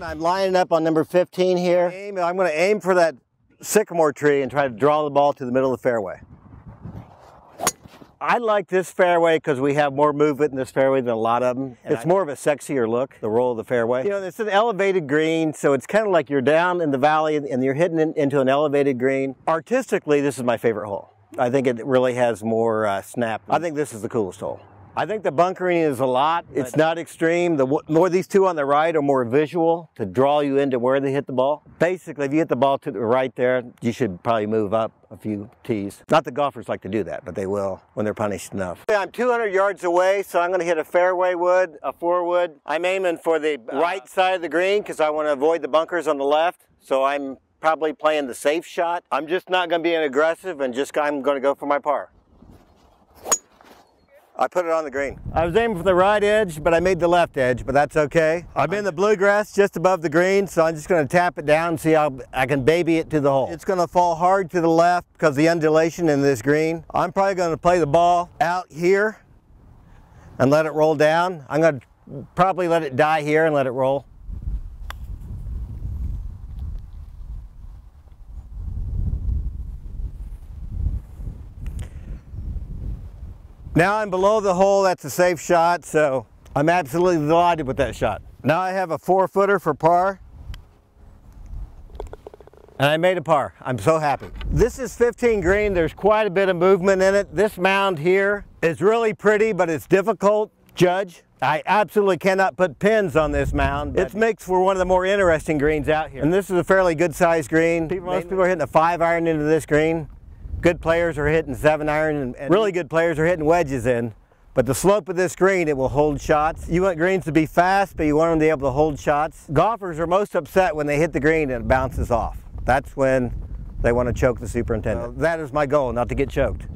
doing, I'm lining up on number 15 here. Aim, I'm going to aim for that sycamore tree and try to draw the ball to the middle of the fairway. I like this fairway because we have more movement in this fairway than a lot of them. And it's I, more of a sexier look, the roll of the fairway. You know, it's an elevated green, so it's kind of like you're down in the valley and you're hitting into an elevated green. Artistically, this is my favorite hole. I think it really has more uh, snap. I think this is the coolest hole. I think the bunkering is a lot. It's not extreme. The more these two on the right are more visual to draw you into where they hit the ball. Basically, if you hit the ball to the right there, you should probably move up a few tees. Not the golfers like to do that, but they will when they're punished enough. I'm 200 yards away, so I'm going to hit a fairway wood, a four wood. I'm aiming for the uh, right side of the green because I want to avoid the bunkers on the left. So I'm probably playing the safe shot. I'm just not going to be an aggressive and just I'm going to go for my par. I put it on the green. I was aiming for the right edge, but I made the left edge, but that's okay. I'm in the bluegrass just above the green, so I'm just gonna tap it down and see how I can baby it to the hole. It's gonna fall hard to the left because the undulation in this green. I'm probably gonna play the ball out here and let it roll down. I'm gonna probably let it die here and let it roll. Now I'm below the hole, that's a safe shot, so I'm absolutely delighted with that shot. Now I have a four footer for par. And I made a par. I'm so happy. This is 15 green. There's quite a bit of movement in it. This mound here is really pretty, but it's difficult. Judge, I absolutely cannot put pins on this mound. It makes for one of the more interesting greens out here. And this is a fairly good sized green. People, most people are hitting a five iron into this green good players are hitting seven iron and, and really good players are hitting wedges in. But the slope of this green, it will hold shots. You want greens to be fast, but you want them to be able to hold shots. Golfers are most upset when they hit the green and it bounces off. That's when they want to choke the superintendent. that is my goal, not to get choked.